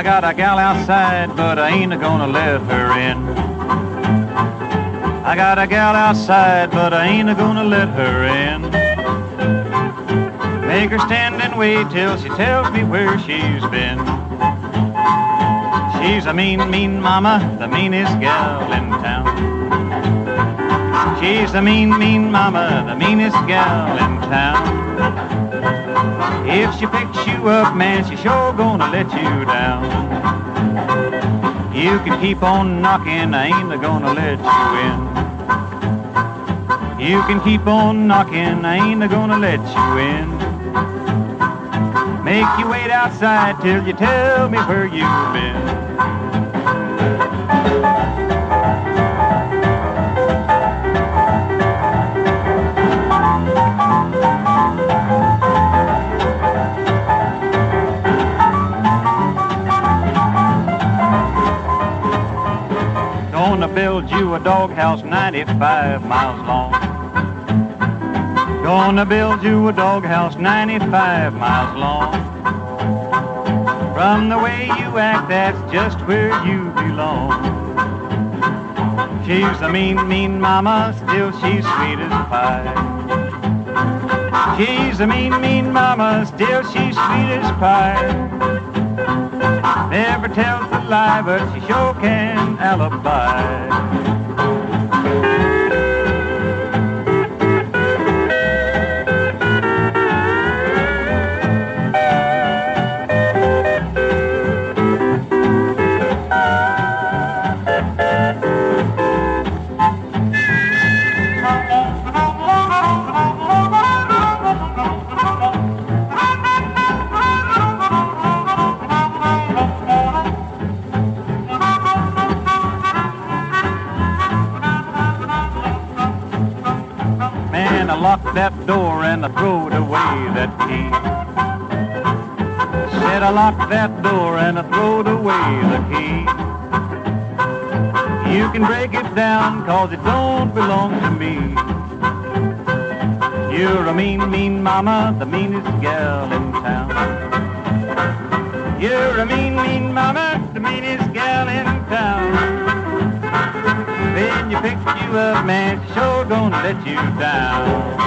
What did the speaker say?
I got a gal outside, but I ain't gonna let her in. I got a gal outside, but I ain't gonna let her in. Make her stand and wait till she tells me where she's been. She's a mean, mean mama, the meanest gal in town. She's the mean, mean mama, the meanest gal in town. If she picks you up, man, she's sure gonna let you down. You can keep on knocking, I ain't gonna let you in. You can keep on knocking, I ain't gonna let you in. Make you wait outside till you tell me where you've been. Gonna build you a doghouse 95 miles long. Gonna build you a doghouse 95 miles long. From the way you act, that's just where you belong. She's a mean, mean mama, still she's sweet as pie. She's a mean, mean mama, still she's sweet as pie. Never tells a lie, but she sure can alibi. I locked that door and I throwed away that key. Said I locked that door and I throwed away the key. You can break it down cause it don't belong to me. You're a mean, mean mama, the meanest gal in town. You're a mean, mean mama, the meanest gal in town. You pick you up, man, sure gonna let you down.